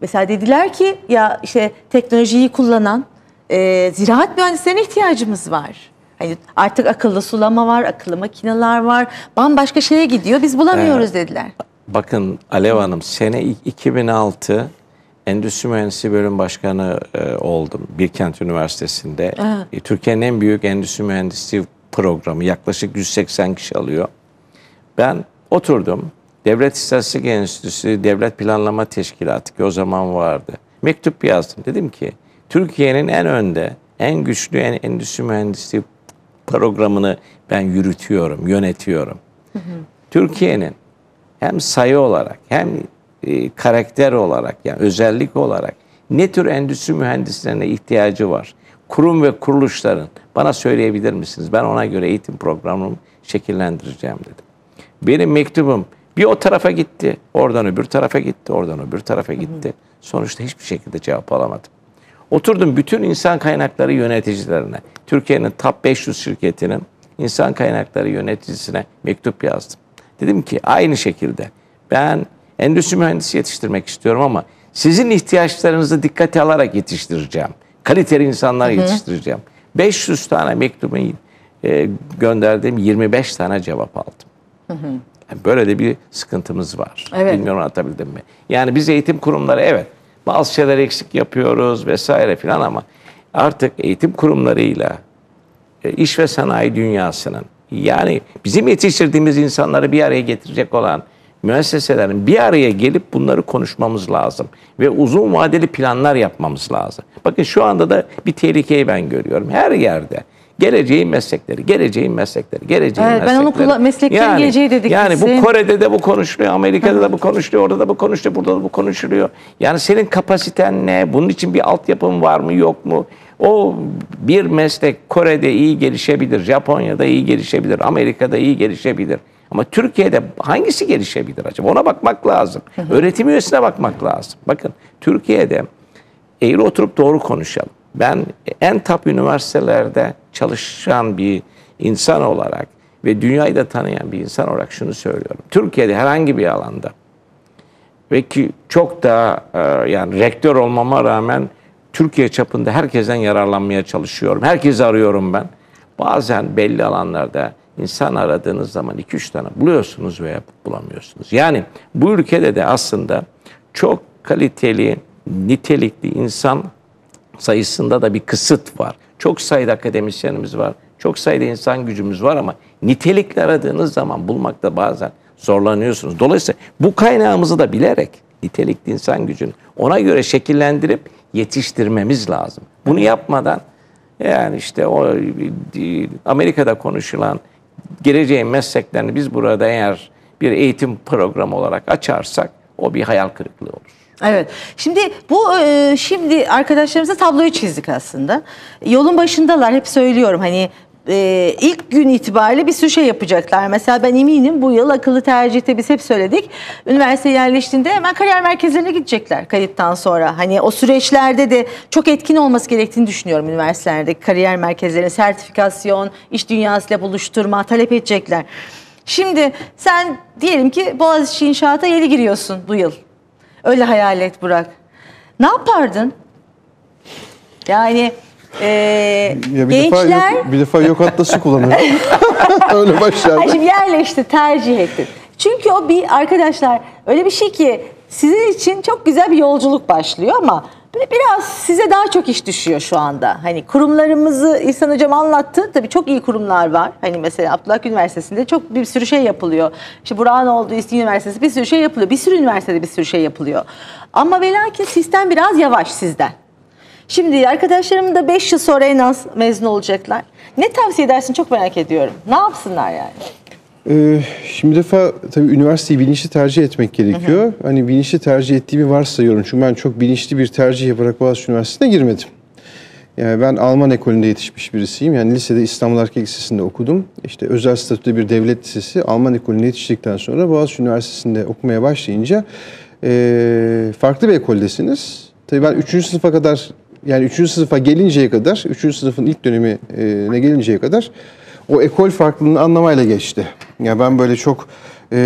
Mesela dediler ki ya işte teknolojiyi kullanan e, ziraat mühendislerine ihtiyacımız var. Hani artık akıllı sulama var, akıllı makineler var. Bambaşka şeye gidiyor. Biz bulamıyoruz dediler. Bakın Alev Hanım sene i- 2006 Endüstri Mühendisliği Bölüm Başkanı e, oldum Bilkent Üniversitesi'nde. E, Türkiye'nin en büyük endüstri mühendisliği programı yaklaşık 180 kişi alıyor. Ben oturdum. Devlet İstatistik Enstitüsü Devlet Planlama Teşkilatı ki o zaman vardı. Mektup yazdım. Dedim ki Türkiye'nin en önde, en güçlü en endüstri mühendisliği programını ben yürütüyorum, yönetiyorum. Türkiye'nin hem sayı olarak hem e, karakter olarak yani özellik olarak ne tür endüstri mühendislerine ihtiyacı var? Kurum ve kuruluşların bana söyleyebilir misiniz? Ben ona göre eğitim programımı şekillendireceğim dedim. Benim mektubum bir o tarafa gitti, oradan öbür tarafa gitti, oradan öbür tarafa gitti. Sonuçta hiçbir şekilde cevap alamadım. Oturdum bütün insan kaynakları yöneticilerine, Türkiye'nin top 500 şirketinin insan kaynakları yöneticisine mektup yazdım. Dedim ki aynı şekilde ben endüstri mühendisi yetiştirmek istiyorum ama sizin ihtiyaçlarınızı dikkate alarak yetiştireceğim. Kaliteli insanlar yetiştireceğim. 500 tane mektubu e, gönderdim, 25 tane cevap aldım. Yani böyle de bir sıkıntımız var. Evet. Bilmiyorum anlatabildim mi? Yani biz eğitim kurumları evet bazı şeyler eksik yapıyoruz vesaire filan ama artık eğitim kurumlarıyla e, iş ve sanayi dünyasının yani bizim yetiştirdiğimiz insanları bir araya getirecek olan müesseselerin bir araya gelip bunları konuşmamız lazım ve uzun vadeli planlar yapmamız lazım. Bakın şu anda da bir tehlikeyi ben görüyorum her yerde. Geleceğin meslekleri, geleceğin meslekleri, geleceğin Evet, ben onu meslekleri. kullan- mesleklerin geleceği dedik Yani bizim. bu Kore'de de bu konuşuluyor, Amerika'da da bu konuşuluyor, orada da bu konuşuluyor, burada da bu konuşuluyor. Yani senin kapasiten ne? Bunun için bir altyapın var mı, yok mu? O bir meslek Kore'de iyi gelişebilir, Japonya'da iyi gelişebilir, Amerika'da iyi gelişebilir. Ama Türkiye'de hangisi gelişebilir acaba? Ona bakmak lazım. Öğretim üyesine bakmak lazım. Bakın Türkiye'de eğri oturup doğru konuşalım. Ben en top üniversitelerde çalışan bir insan olarak ve dünyayı da tanıyan bir insan olarak şunu söylüyorum. Türkiye'de herhangi bir alanda ve ki çok da e, yani rektör olmama rağmen Türkiye çapında herkesten yararlanmaya çalışıyorum. Herkesi arıyorum ben. Bazen belli alanlarda insan aradığınız zaman 2-3 tane buluyorsunuz veya bulamıyorsunuz. Yani bu ülkede de aslında çok kaliteli, nitelikli insan sayısında da bir kısıt var. Çok sayıda akademisyenimiz var. Çok sayıda insan gücümüz var ama nitelikli aradığınız zaman bulmakta bazen zorlanıyorsunuz. Dolayısıyla bu kaynağımızı da bilerek nitelikli insan gücünü ona göre şekillendirip yetiştirmemiz lazım. Bunu yapmadan yani işte o Amerika'da konuşulan geleceğin mesleklerini biz burada eğer bir eğitim programı olarak açarsak o bir hayal kırıklığı olur. Evet. Şimdi bu e, şimdi arkadaşlarımıza tabloyu çizdik aslında. Yolun başındalar hep söylüyorum hani e, ilk gün itibariyle bir sürü şey yapacaklar. Mesela ben eminim bu yıl akıllı tercihte biz hep söyledik. Üniversiteye yerleştiğinde hemen kariyer merkezlerine gidecekler kayıttan sonra. Hani o süreçlerde de çok etkin olması gerektiğini düşünüyorum üniversitelerdeki kariyer merkezlerine. Sertifikasyon, iş dünyasıyla buluşturma talep edecekler. Şimdi sen diyelim ki Boğaziçi İnşaat'a yeni giriyorsun bu yıl. Öyle hayal et Burak. Ne yapardın? Yani e, Ya bir defa gençler yok, bir defa yok atlası kullanıyor. Öyle başlar. Ay şimdi yerleşti, tercih etti. Çünkü o bir arkadaşlar öyle bir şey ki sizin için çok güzel bir yolculuk başlıyor ama biraz size daha çok iş düşüyor şu anda. Hani kurumlarımızı İhsan Hocam anlattı. Tabii çok iyi kurumlar var. Hani mesela Abdullah Üniversitesi'nde çok bir sürü şey yapılıyor. İşte Burak'ın olduğu İstinye Üniversitesi bir sürü şey yapılıyor. Bir sürü üniversitede bir sürü şey yapılıyor. Ama ve lakin sistem biraz yavaş sizden. Şimdi arkadaşlarım da 5 yıl sonra en az mezun olacaklar. Ne tavsiye edersin çok merak ediyorum. Ne yapsınlar yani? Ee, şimdi defa tabii üniversiteyi bilinçli tercih etmek gerekiyor. Hani bilinçli tercih ettiğimi varsayıyorum. Çünkü ben çok bilinçli bir tercih yaparak Boğaziçi Üniversitesi'ne girmedim. Yani ben Alman ekolünde yetişmiş birisiyim. Yani lisede İstanbul Erkek Lisesi'nde okudum. İşte özel statüde bir devlet lisesi Alman ekolünde yetiştikten sonra Boğaziçi Üniversitesi'nde okumaya başlayınca eee, farklı bir ekoldesiniz. Tabii ben 3. sınıfa kadar yani 3. sınıfa gelinceye kadar, 3. sınıfın ilk dönemine gelinceye kadar o ekol farklılığını anlamayla geçti. Yani ben böyle çok eee,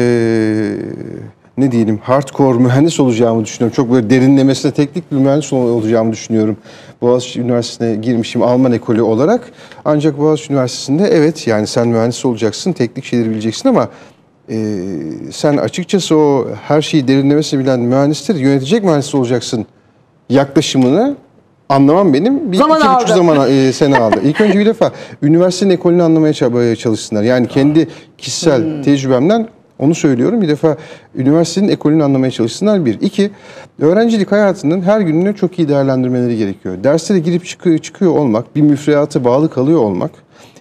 ne diyelim hardcore mühendis olacağımı düşünüyorum. Çok böyle derinlemesine teknik bir mühendis ol- olacağımı düşünüyorum. Boğaziçi Üniversitesi'ne girmişim Alman ekolü olarak. Ancak Boğaziçi Üniversitesi'nde evet yani sen mühendis olacaksın, teknik şeyleri bileceksin ama eee, sen açıkçası o her şeyi derinlemesine bilen mühendisleri yönetecek mühendis olacaksın yaklaşımını anlamam benim bir Zaman iki buçuk aldı. zaman e, sene aldı. İlk önce bir defa üniversitenin ekolünü anlamaya çaba- çalışsınlar. Yani kendi kişisel Hmm. tecrübemden onu söylüyorum. Bir defa üniversitenin ekolünü anlamaya çalışsınlar. Bir. İki, öğrencilik hayatının her gününü çok iyi değerlendirmeleri gerekiyor. Derslere girip çıkıyor, çıkıyor olmak, bir müfredata bağlı kalıyor olmak,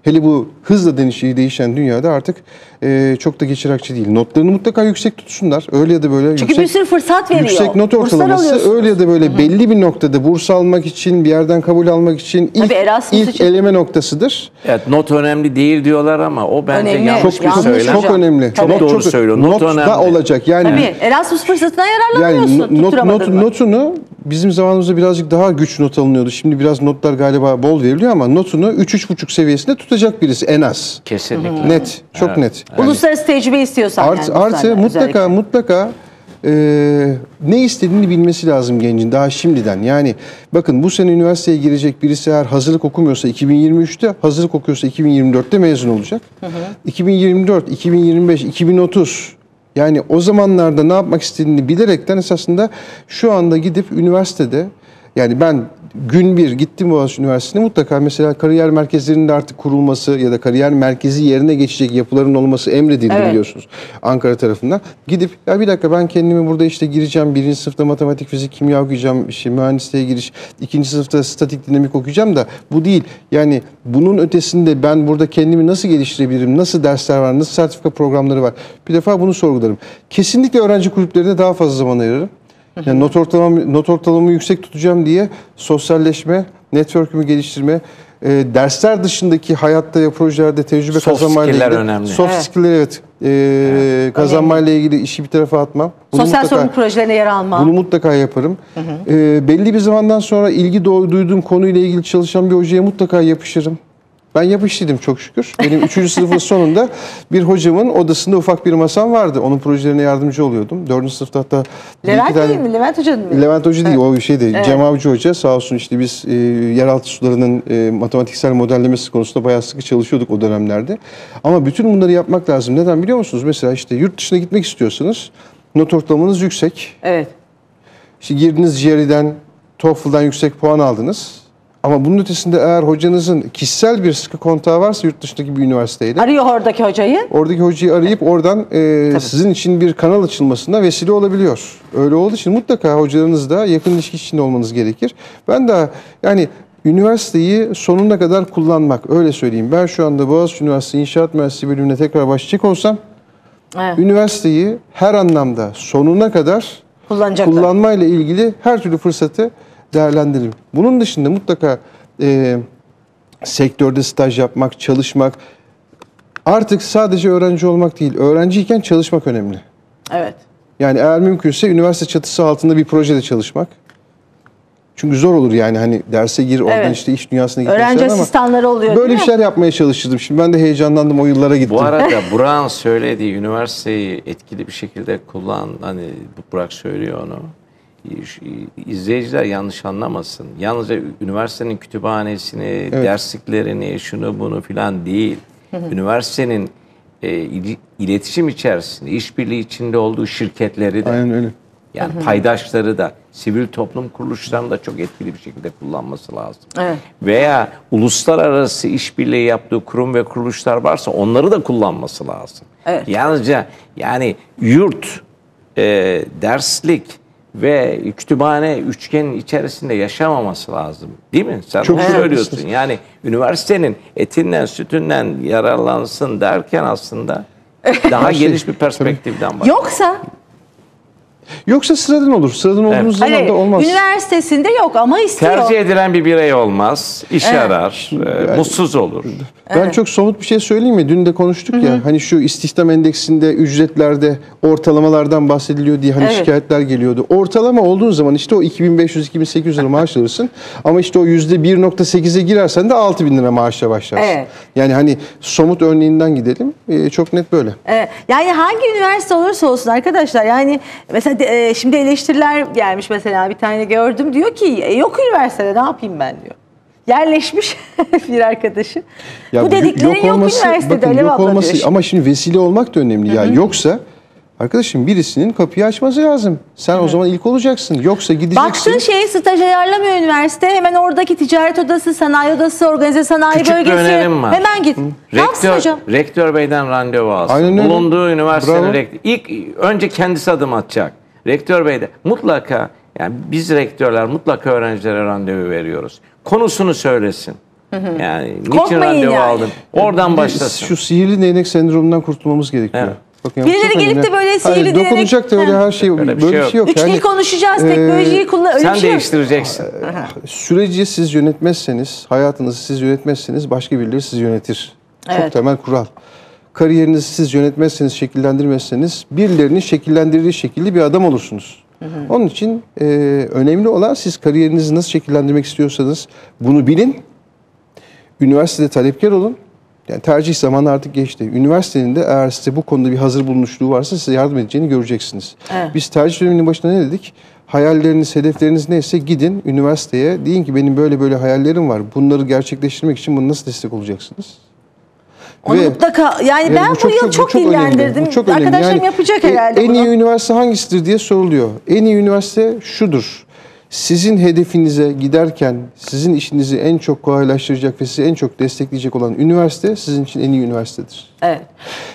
hele bu hızla değişen, değişen dünyada artık e, çok da geçirakçı değil. Notlarını mutlaka yüksek tutsunlar. Öyle ya da böyle Çünkü yüksek, bir sürü fırsat veriyor. Yüksek not ortalaması öyle ya da böyle belli bir noktada burs almak için, bir yerden kabul almak için ilk, ilk için. eleme noktasıdır. Evet not önemli değil diyorlar ama o bence Önemli. yanlış Çok bir yanlış çok, söylem. çok önemli. Çok Not doğru söylüyor. Not Not da önemli. olacak. Yani Tabii Erasmus fırsatından yani yararlanamıyorsun. not, tutturamadın not, mı? notunu bizim zamanımızda birazcık daha güç not alınıyordu. Şimdi biraz notlar galiba bol veriliyor ama notunu 3-3,5 seviyesinde tutacak birisi en az. Kesinlikle. Net, çok Evet. net. Yani- Uluslararası tecrübe istiyorsan Artı, yani. artı mutlaka özellikle. mutlaka e, ne istediğini bilmesi lazım gencin daha şimdiden. Yani bakın bu sene üniversiteye girecek birisi eğer hazırlık okumuyorsa 2023'te, hazırlık okuyorsa 2024'te mezun olacak. 2024, 2025, 2030 yani o zamanlarda ne yapmak istediğini bilerekten esasında şu anda gidip üniversitede yani ben gün bir gittim Boğaziçi Üniversitesi'ne mutlaka mesela kariyer merkezlerinin de artık kurulması ya da kariyer merkezi yerine geçecek yapıların olması emredildi Evet. biliyorsunuz Ankara tarafından. Gidip ya bir dakika ben kendimi burada işte gireceğim birinci sınıfta matematik, fizik, kimya okuyacağım, işte mühendisliğe giriş, ikinci sınıfta statik dinamik okuyacağım da bu değil. Yani bunun ötesinde ben burada kendimi nasıl geliştirebilirim, nasıl dersler var, nasıl sertifika programları var bir defa bunu sorgularım. Kesinlikle öğrenci kulüplerine daha fazla zaman ayırırım. Yani not ortalamamı, not ortalamamı yüksek tutacağım diye sosyalleşme, network'ümü geliştirme, e, dersler dışındaki hayatta ya projelerde tecrübe Soft kazanmayla ilgili. önemli. Soft Evet. skill'ler evet. E, kazanmayla ilgili işi bir tarafa atmam. Bunu Sosyal mutlaka- sorumluluk projelerine yer alma. bunu mutlaka yaparım. E, belli bir zamandan sonra ilgi duyduğum konuyla ilgili çalışan bir hocaya mutlaka yapışırım. Ben yapıştıydım çok şükür. Benim 3. sınıfın sonunda bir hocamın odasında ufak bir masam vardı. Onun projelerine yardımcı oluyordum. 4. sınıfta hatta Levent tane- değil mi? Levent Hoca'nın mı? Levent Hoca değil o bir şeydi. Cem Avcı Hoca sağ olsun işte biz e, yeraltı sularının e, matematiksel modellemesi konusunda bayağı sıkı çalışıyorduk o dönemlerde. Ama bütün bunları yapmak lazım. Neden biliyor musunuz? Mesela işte yurt dışına gitmek istiyorsanız not ortalamanız yüksek. Evet. İşte girdiniz GRE'den, TOEFL'dan yüksek puan aldınız. Ama bunun ötesinde eğer hocanızın kişisel bir sıkı kontağı varsa yurt dışındaki bir üniversiteyle Arıyor oradaki hocayı. Oradaki hocayı arayıp oradan e, sizin için bir kanal açılmasına vesile olabiliyor. Öyle olduğu için mutlaka hocalarınızla yakın ilişki içinde olmanız gerekir. Ben de yani üniversiteyi sonuna kadar kullanmak öyle söyleyeyim. Ben şu anda Boğaziçi Üniversitesi İnşaat Mühendisliği bölümüne tekrar başlayacak olsam Evet. üniversiteyi her anlamda sonuna kadar kullanmayla ilgili her türlü fırsatı değerlendiririm. Bunun dışında mutlaka e, sektörde staj yapmak, çalışmak artık sadece öğrenci olmak değil, öğrenciyken çalışmak önemli. Evet. Yani eğer mümkünse üniversite çatısı altında bir projede çalışmak. Çünkü zor olur yani hani derse gir oradan Evet. işte iş dünyasına git Öğrenci asistanları oluyor Böyle bir mi? şeyler yapmaya çalışırdım. Şimdi ben de heyecanlandım o yıllara gittim. Bu arada Burak'ın söylediği üniversiteyi etkili bir şekilde kullan. Hani Burak söylüyor onu. İzleyiciler yanlış anlamasın. Yalnızca üniversitenin kütüphanesini, dersliklerini, şunu bunu filan değil. Üniversitenin e, il- iletişim içerisinde, işbirliği içinde olduğu şirketleri de. Aynen öyle. Yani paydaşları da sivil toplum kuruluşlarını da çok etkili bir şekilde kullanması lazım. Evet. Veya uluslararası işbirliği yaptığı kurum ve kuruluşlar varsa onları da kullanması lazım. Evet. Yalnızca yani yurt, e, derslik ve kütüphane üçgenin içerisinde yaşamaması lazım. Değil mi? Sen Çok doğru. söylüyorsun. Yani üniversitenin etinden sütünden yararlansın derken aslında daha şey, geniş bir perspektiften bak. Yoksa Yoksa sıradan olur. Sıradan olduğunuz zaman hani da olmaz. üniversitesinde yok ama istiyor. Tercih edilen bir birey olmaz, iş arar, e, mutsuz olur. Ben çok somut bir şey söyleyeyim mi? Dün de konuştuk ya. Hani şu istihdam endeksinde ücretlerde ortalamalardan bahsediliyor diye hani Evet. şikayetler geliyordu. Ortalama olduğun zaman işte o 2500-2800 lira maaş alırsın. Ama işte o yüzde 1.8'e girersen de 6000 lira maaşla başlarsın. Evet. Yani hani somut örneğinden gidelim. Ee, çok net böyle. Ee, yani hangi üniversite olursa olsun arkadaşlar yani mesela de- e, şimdi eleştiriler gelmiş mesela bir tane gördüm diyor ki "E, yok üniversitede ne yapayım ben diyor. Yerleşmiş bir arkadaşı. Ya Bu dediklerin yok, üniversitede bakın Alev yok abla olması diyor. ama şimdi vesile olmak da önemli ya. Yoksa arkadaşım birisinin kapıyı açması lazım. Sen o zaman ilk olacaksın. Yoksa gideceksin. Baktın şey staj ayarlamıyor üniversite hemen oradaki ticaret odası, sanayi odası, organize sanayi Küçük bölgesi. önerim var. Hemen git. Ne Rektör, hocam? rektör beyden randevu alsın. Aynen öyle. Bulunduğu üniversitenin rektörü. İlk önce kendisi adım atacak. Rektör bey de mutlaka yani biz rektörler mutlaka öğrencilere randevu veriyoruz. Konusunu söylesin. Yani niçin Korkmayın randevu yani. aldın? Oradan başlasın. Şu sihirli değnek sendromundan kurtulmamız gerekiyor. Evet. Bakın Birileri gelip de böyle Hayır, sihirli değnek- Dokunacak da öyle her şey Öyle bir böyle şey bir şey yok. Üç dil Yani, konuşacağız, e, teknolojiyi kullan. Öyle bir Sen şey yok. değiştireceksin. Süreci siz yönetmezseniz, hayatınızı siz yönetmezseniz başka birileri sizi yönetir. Çok Evet. temel kural. Kariyerinizi siz yönetmezseniz, şekillendirmezseniz birilerinin şekillendirdiği şekilde bir adam olursunuz. Onun için e, önemli olan siz kariyerinizi nasıl şekillendirmek istiyorsanız bunu bilin. Üniversitede talepkar olun. Yani tercih zamanı artık geçti. Üniversitenin de eğer size bu konuda bir hazır bulunuşluğu varsa size yardım edeceğini göreceksiniz. Evet. Biz tercih döneminin başında ne dedik? Hayalleriniz, hedefleriniz neyse gidin üniversiteye. Deyin ki benim böyle böyle hayallerim var. Bunları gerçekleştirmek için bunu nasıl destek olacaksınız? Onu Ve- mutlaka yani yani ben bu, yıl çok, dillendirdim. Bu çok önemli. Arkadaşlarım Yani yapacak e- herhalde En bunu. iyi üniversite hangisidir diye soruluyor. En iyi üniversite şudur. Sizin hedefinize giderken sizin işinizi en çok kolaylaştıracak ve sizi en çok destekleyecek olan üniversite sizin için en iyi üniversitedir. Evet.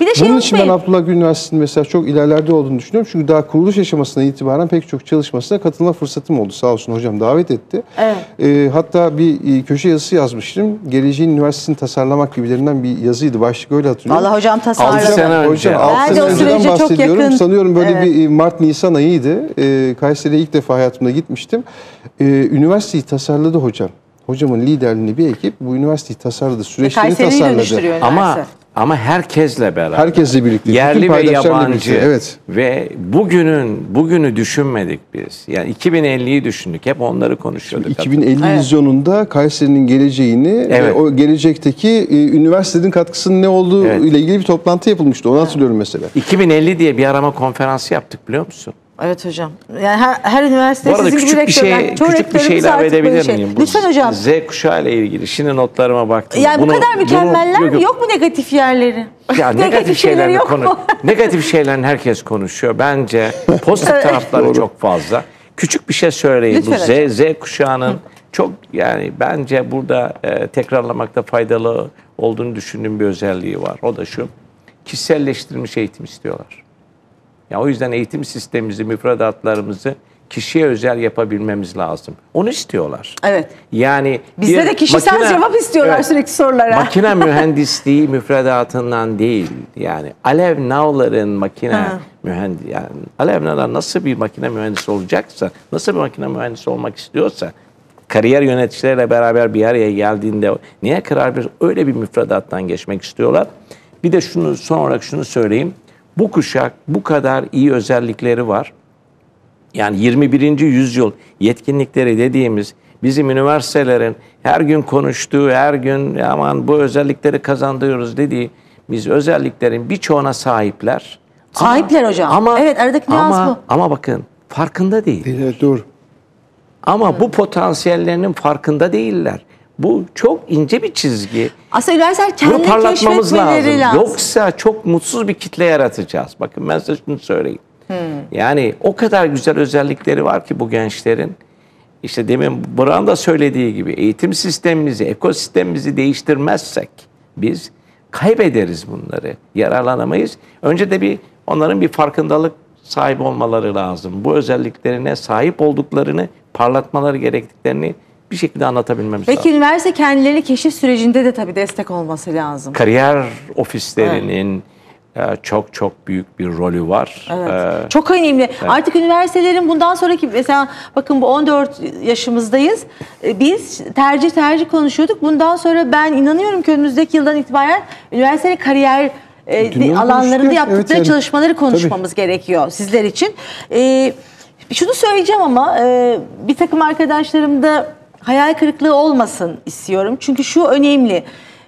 Bir de şey Bunun için ben. Abdullah Gül Üniversitesi'nin mesela çok ilerlerde olduğunu düşünüyorum. Çünkü daha kuruluş aşamasından itibaren pek çok çalışmasına katılma fırsatım oldu. Sağ olsun hocam davet etti. Evet. Ee, hatta bir e, köşe yazısı yazmıştım. Geleceğin üniversitesini tasarlamak gibilerinden bir yazıydı. Başlık öyle hatırlıyorum. Vallahi hocam tasarladı. Altı sene önce. Hocam Ben 6 de sene o önceden sürece çok bahsediyorum. yakın. Sanıyorum böyle Evet. bir e, Mart-Nisan ayıydı. Ee, Kayseri'ye ilk defa hayatımda gitmiştim. Ee, üniversiteyi tasarladı hocam. Hocamın liderliğinde bir ekip bu üniversiteyi tasarladı. Süreçleri Kayseri'yi tasarladı. dönüştürüyor Ama üniversite. ama herkesle beraber. Herkesle birlikte. Yerli bütün ve paydaşlarla yabancı. birlikte. Evet. Ve bugünün bugünü düşünmedik biz. Yani 2050'yi düşündük. Hep onları konuşuyorduk. 2050 Evet. vizyonunda Kayseri'nin geleceğini ve Evet. o gelecekteki e, üniversitenin katkısının ne olduğu Evet. ile ilgili bir toplantı yapılmıştı. Onu hatırlıyorum mesela. 2050 diye bir arama konferansı yaptık biliyor musun? Evet hocam. Yani her, her üniversite Bu arada sizin gibi küçük bir rektörler. şey Çoğu küçük bir şey rektörümüz ilave artık böyle edebilir şey. miyim? Bu Lütfen hocam. Z kuşağı ile ilgili şimdi notlarıma baktım. Yani bu Bunu- kadar bunu- mükemmeller yok, mi? yok. Mu negatif yerleri? Ya negatif, şeyleri şeylerini yok konu mu? negatif şeylerin herkes konuşuyor. Bence pozitif tarafları çok fazla. Küçük bir şey söyleyeyim. Lütfen Bu Z, Z kuşağının çok yani bence burada e, tekrarlamakta faydalı olduğunu düşündüğüm bir özelliği var. O da şu. Kişiselleştirilmiş eğitim istiyorlar. Ya o yüzden eğitim sistemimizi, müfredatlarımızı kişiye özel yapabilmemiz lazım. Onu istiyorlar. Evet. Yani Bizde de kişisel makine- cevap istiyorlar Evet. sürekli sorulara. Makine mühendisliği müfredatından değil. Yani Alev Navlar'ın makine Ha. mühendisi yani Alev Navlar nasıl bir makine mühendisi olacaksa, nasıl bir makine mühendisi olmak istiyorsa kariyer yöneticileriyle beraber bir araya geldiğinde niye karar bir öyle bir müfredattan geçmek istiyorlar. Bir de şunu son olarak şunu söyleyeyim. Bu kuşak bu kadar iyi özellikleri var. Yani 21. yüzyıl yetkinlikleri dediğimiz bizim üniversitelerin her gün konuştuğu, her gün aman bu özellikleri kazandırıyoruz dediği biz özelliklerin birçoğuna sahipler. Sahipler hocam. Evet, aradaki nüans ama, bu. Ama bakın farkında değil. Evet doğru. Ama bu potansiyellerinin farkında değiller. Bu çok ince bir çizgi. Aslında üniversiteler Bunu kendini parlatmamız lazım. lazım. Yoksa çok mutsuz bir kitle yaratacağız. Bakın ben size şunu söyleyeyim. Yani o kadar güzel özellikleri var ki bu gençlerin. İşte demin Burak'ın da söylediği gibi eğitim sistemimizi, ekosistemimizi değiştirmezsek biz kaybederiz bunları. Yararlanamayız. Önce de bir onların bir farkındalık sahibi olmaları lazım. Bu özelliklerine sahip olduklarını parlatmaları gerektiklerini bir şekilde anlatabilmemiz Peki lazım. üniversite kendileri keşif sürecinde de tabii destek olması lazım. Kariyer ofislerinin e, çok çok büyük bir rolü var. E, Çok önemli. Artık üniversitelerin bundan sonraki mesela bakın bu 14 yaşımızdayız. Ee, Biz tercih tercih konuşuyorduk. Bundan sonra ben inanıyorum ki önümüzdeki yıldan itibaren üniversite kariyer e, alanlarında yaptıkları Evet yani. çalışmaları konuşmamız gerekiyor sizler için. Ee, şunu söyleyeceğim ama e, bir takım arkadaşlarım da hayal kırıklığı olmasın istiyorum. Çünkü şu önemli.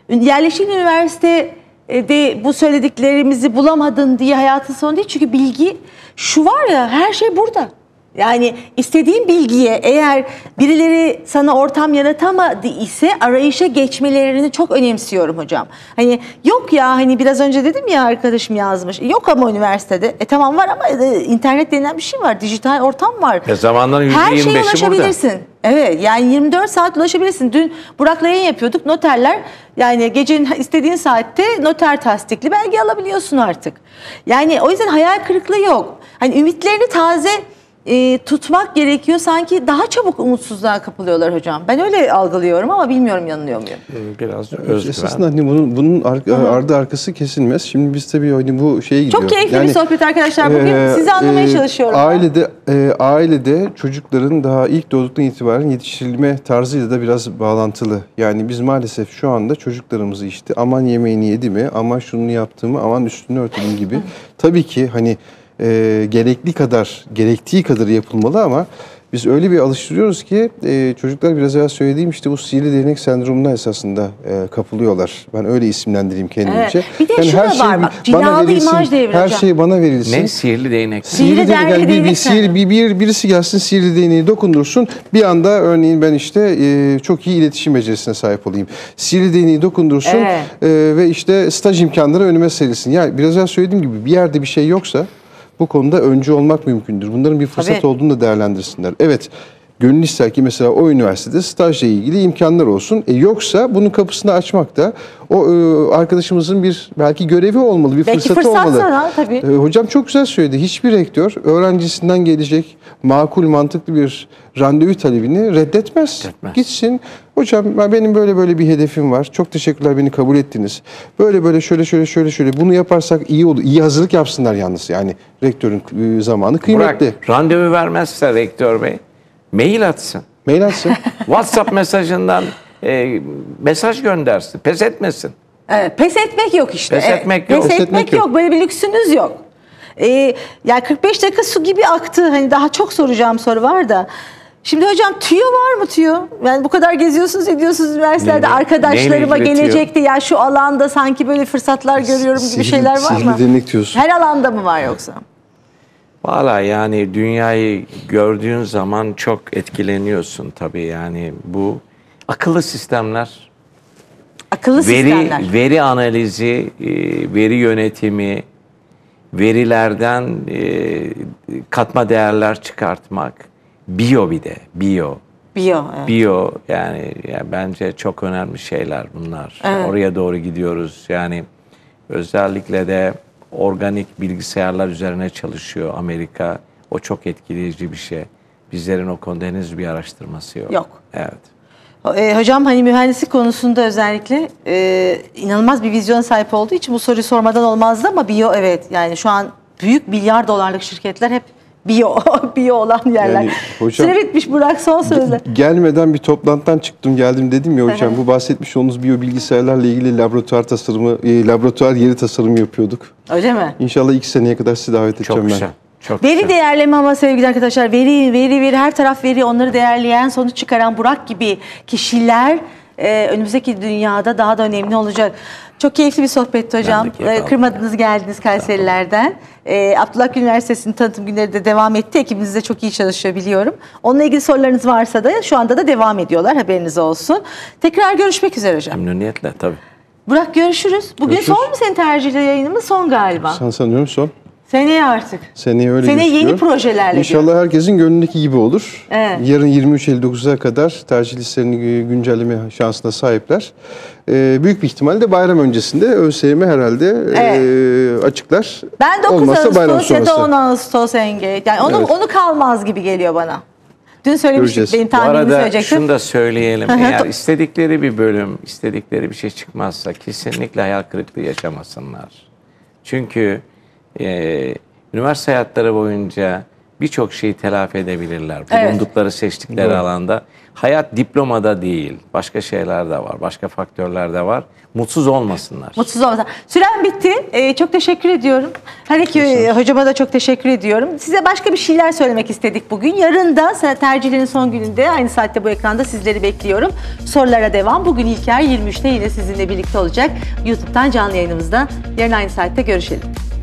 Yerleşik üniversite de bu söylediklerimizi bulamadın diye hayatın sonu değil. Çünkü bilgi şu var ya her şey burada. Yani istediğin bilgiye eğer birileri sana ortam yaratamadı ise arayışa geçmelerini çok önemsiyorum hocam. Hani yok ya hani biraz önce dedim ya arkadaşım yazmış. Yok ama üniversitede. E tamam var ama e, internet denilen bir şey var. Dijital ortam var. Ya zamanların Her %25'i şeye burada. ulaşabilirsin. Evet yani 24 saat ulaşabilirsin. Dün Burak'la yayın yapıyorduk. Noterler yani gecenin istediğin saatte noter tasdikli belge alabiliyorsun artık. Yani o yüzden hayal kırıklığı yok. Hani ümitlerini taze e, tutmak gerekiyor. Sanki daha çabuk umutsuzluğa kapılıyorlar hocam. Ben öyle algılıyorum ama bilmiyorum yanılıyor muyum? Biraz Evet, özgüven. Esasında hani bunun, bunun ar- ardı arkası kesilmez. Şimdi biz tabii hani bu şeye gidiyor. Çok keyifli bir sohbet arkadaşlar. Bugün e, sizi anlamaya e, çalışıyorum. ben. Ailede e, ailede çocukların daha ilk doğduktan itibaren yetiştirilme tarzıyla da biraz bağlantılı. Yani biz maalesef şu anda çocuklarımızı işte aman yemeğini yedi mi, aman şunu yaptı mı, aman üstünü örtdü gibi. Tabii ki hani e, gerekli kadar, gerektiği kadar yapılmalı ama biz öyle bir alıştırıyoruz ki e, çocuklar biraz evvel söylediğim işte bu sihirli değnek sendromuna esasında e, kapılıyorlar. Ben öyle isimlendireyim kendimce. Evet. Bir de şu da var bak, bana verilsin, imaj devri Her hocam. şey bana verilsin. Ne sihirli değnek. Sihirli Sihirli değnek, yani bir, bir, sihir, bir, bir, birisi gelsin sihirli değneği dokundursun. Bir anda örneğin ben işte e, çok iyi iletişim becerisine sahip olayım. Sihirli değneği dokundursun Evet. e, ve işte staj imkanları önüme serilsin. Yani biraz önce söylediğim gibi bir yerde bir şey yoksa bu konuda öncü olmak mümkündür. Bunların bir fırsat Tabii. olduğunu da değerlendirsinler. Evet gönül ister ki mesela o üniversitede stajla ilgili imkanlar olsun. E, yoksa bunun kapısını açmak da o e, arkadaşımızın bir belki görevi olmalı, bir Belki fırsatı fırsat olmalı. sana, tabii. E, hocam çok güzel söyledi. Hiçbir rektör öğrencisinden gelecek makul, mantıklı bir randevu talebini reddetmez. Reddetmez. Gitsin. Hocam ben benim böyle böyle bir hedefim var. Çok teşekkürler beni kabul ettiniz. Böyle böyle şöyle şöyle şöyle şöyle bunu yaparsak iyi olur. İyi hazırlık yapsınlar yalnız. Yani rektörün e, zamanı kıymetli. Burak randevu vermezse rektör bey mail atsın. Mail atsın. WhatsApp mesajından e, mesaj göndersin. Pes etmesin. Evet, pes etmek yok işte. Pes Evet, etmek yok. Pes, Pes etmek, etmek yok. yok. Böyle bir lüksünüz yok. Ee, yani 45 dakika su gibi aktı. Hani daha çok soracağım soru var da. Şimdi hocam tüyo var mı tüyo? Yani bu kadar geziyorsunuz ediyorsunuz üniversitelerde Neyle- arkadaşlarıma neyle gelecekti ya şu alanda sanki böyle fırsatlar görüyorum gibi Sihirli- şeyler var sihirli mı? değnek diyorsun. Her alanda mı var yoksa? Valla yani dünyayı gördüğün zaman çok etkileniyorsun tabii yani bu akıllı sistemler, Akıllı veri sistemler. veri analizi, e, veri yönetimi, verilerden e, katma değerler çıkartmak, biyo bir de biyo. Biyo. Evet. Biyo yani, yani bence çok önemli şeyler bunlar. Evet. Oraya doğru gidiyoruz. Yani özellikle de organik bilgisayarlar üzerine çalışıyor Amerika. O çok etkileyici bir şey. Bizlerin o konuda henüz bir araştırması yok. Yok. Evet. E, hocam hani mühendislik konusunda özellikle e, inanılmaz bir vizyona sahip olduğu için bu soruyu sormadan olmazdı ama biyo evet yani şu an büyük milyar dolarlık şirketler hep biyo biyo olan yerler. Yani hocam- Süre bitmiş Burak son sözle. Gelmeden bir toplantıdan çıktım geldim dedim ya hocam bu bahsetmiş olduğunuz biyo bilgisayarlarla ilgili laboratuvar tasarımı, e, laboratuvar yeri tasarımı yapıyorduk. Öyle mi? İnşallah iki seneye kadar sizi davet edeceğim Çok ben. güzel. Çok Veri güzel. değerleme ama sevgili arkadaşlar veri veri veri her taraf veri onları değerleyen sonuç çıkaran Burak gibi kişiler e, önümüzdeki dünyada daha da önemli olacak. Çok keyifli bir sohbetti hocam. E, aldım. kırmadınız geldiniz Kayserilerden. E, Abdullah Üniversitesi'nin tanıtım günleri de devam etti. Ekibiniz de çok iyi çalışıyor biliyorum. Onunla ilgili sorularınız varsa da şu anda da devam ediyorlar haberiniz olsun. Tekrar görüşmek üzere hocam. Memnuniyetle tabii. Burak görüşürüz. Bugün Görüşürüz. son mu senin tercihli yayınımız? Son galiba. Sen sanıyorum son. Seneye artık. Seneye öyle Seneye yeni projelerle İnşallah herkesin gönlündeki gibi olur. Evet. Yarın 23.59'a kadar tercih listelerini güncelleme şansına sahipler. Ee, büyük bir ihtimalle bayram öncesinde ÖSYM herhalde e, açıklar. Ben 9 Olmazsa bayram Ağustos ya da sonrası. 10 Ağustos engage. Yani onu Evet. onu kalmaz gibi geliyor bana. Dün söylemiştik Göreceğiz. benim Bu tahminimi arada söyleyecektim. şunu da söyleyelim. Eğer istedikleri bir bölüm, istedikleri bir şey çıkmazsa kesinlikle hayal kırıklığı yaşamasınlar. Çünkü e, üniversite hayatları boyunca birçok şeyi telafi edebilirler. Evet. Bulundukları, seçtikleri alanda. Hayat diplomada değil. Başka şeyler de var. Başka faktörler de var. Mutsuz olmasınlar. Mutsuz olmasın. Süren bitti. Ee, çok teşekkür ediyorum. Her iki e, hocama da çok teşekkür ediyorum. Size başka bir şeyler söylemek istedik bugün. Yarın da tercihlerin son gününde aynı saatte bu ekranda sizleri bekliyorum. Sorulara devam. Bugün İlker 23'te yine sizinle birlikte olacak. YouTube'dan canlı yayınımızda. Yarın aynı saatte görüşelim.